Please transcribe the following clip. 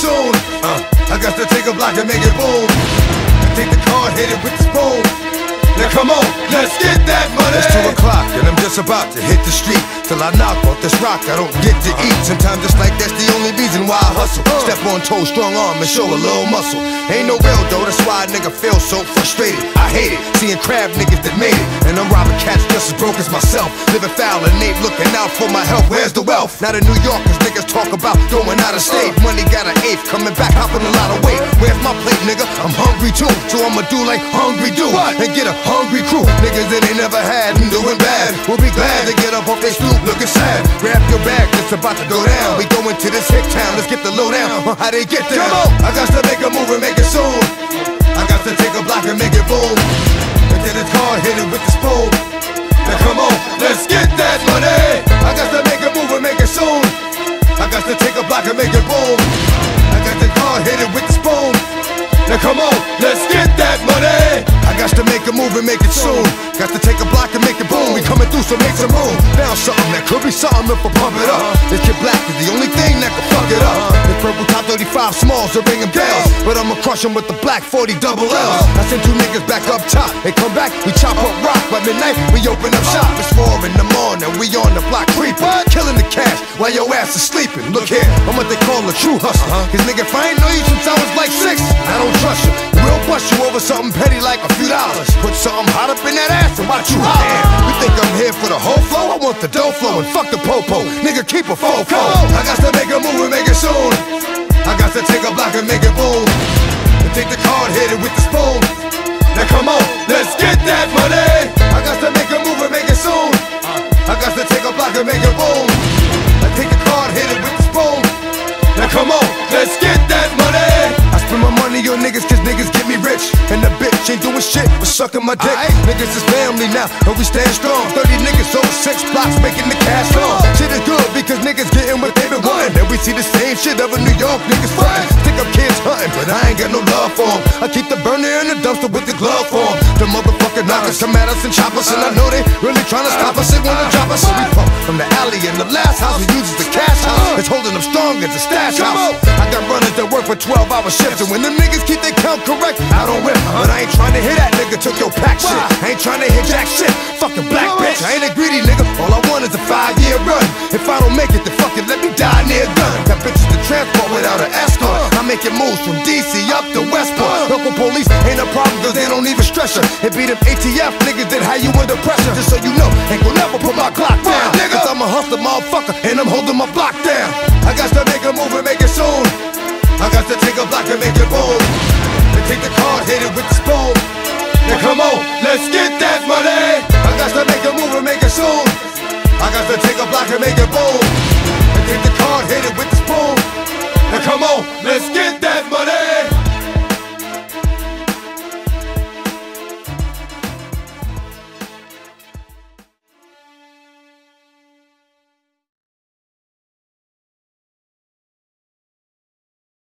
soon. Uh, I got to take a block and make it boom. Take the card, hit it with the spoon. Now come on, let's get that money. It's two o'clock and I'm just about to hit the street. Till I knock off this rock, I don't get to eat. Hustle. Uh. Step on toes, strong arm, and show a little muscle. Ain't no real though, that's why a nigga feel so frustrated. I hate it, seeing crab niggas that made it. And I'm robbing cats just as broke as myself. Living foul and ain't looking out for my health. Where's the wealth? Not in New York, cause niggas talk about going out of state. Uh. Money got an eighth, coming back, hopping a lot of weight. Where's my plate, nigga? I'm hungry too. So I'ma do like hungry do. And get a hungry crew. Niggas that ain't never had and doing bad. Will be glad to get up off their stoop it's about to go down. We going to this hick town, let's get the lowdown on how they get there. Come on, I got to make a move and make it soon. I got to take a block and make it boom. And then it's hard, hit it with the spoon. Now come on, let's get that money. I got to make a move and make it soon. I got to take a block and make it boom. I got the card, hit it with the spoon. Now come on, let's get that money. I got to make a move and make it soon. Got to take a block and make it boom. We coming through, so make some room. Found something that could be something if I pump it up. This kid black is the only thing that can fuck it up. The purple top 35 smalls are ringing bells. But I'ma crush them with the black 40 double L's. I send two niggas back up top. They come back, we chop up rock. By midnight, we open up shop. It's four in the morning, we on the block creeping. Killing the cash while your ass is sleeping. Look here, I'm what they call a true hustler. Uh-huh. Cause nigga, if I ain't know you since I was like six, I don't trust you. We'll bust you over something petty like a few dollars. Put something hot up in that ass and watch you holler. Think I'm here for the whole flow? I want the dough flow and fuck the popo. Nigga, keep a fofo. I got to make a move and make it soon. I got to take a block and make it boom. And take the card, hit it with the spoon. Now come on, let's get that money. I got to make a move and make it soon. I got to take a block and make it boom. I take the card, hit it with the spoon. Now come on, let's get that money. Ain't doing shit but sucking my dick. Niggas is family now, and we stand strong. 30 niggas over six blocks making the cash on. Shit is good because niggas getting what they been wanting. And we see the same shit over New York niggas frontin'. Stick up kids hunting, but I ain't got no love for 'em. I keep the burner in the dumpster with the glove for 'em. The motherfucking knockers come at us and chop us, and I know they really tryna stop us. They wanna drop us, so we pump from the alley. And the last house we use is the cash house. It's holding them strong as a stash house. I got runners that work for 12 hour shifts, and when them niggas keep their count correct, I don't whip. But I ain't trying to hit that nigga, took your pack shit. I ain't trying to hit jack shit. Fucking black bitch, I ain't a greedy nigga. All I want is a five year run. If I don't make it, then fuck it, let me die near a gun. Got bitches to transport without an escort. I make it moves from DC stretcher and be them ATF niggas that how you under pressure. Just so you know, ain't gon' never put my clock down. Cause I'm a hustler, motherfucker, and I'm holding my block down. I got to make a move and make it soon. I got to take a block and make it boom. And take the card, hit it with the spoon. Now come on, let's get that money. I got to make a move and make it soon. I got to take a block and make it boom. And take the card, hit it with the spoon. Now come on, let's get that money.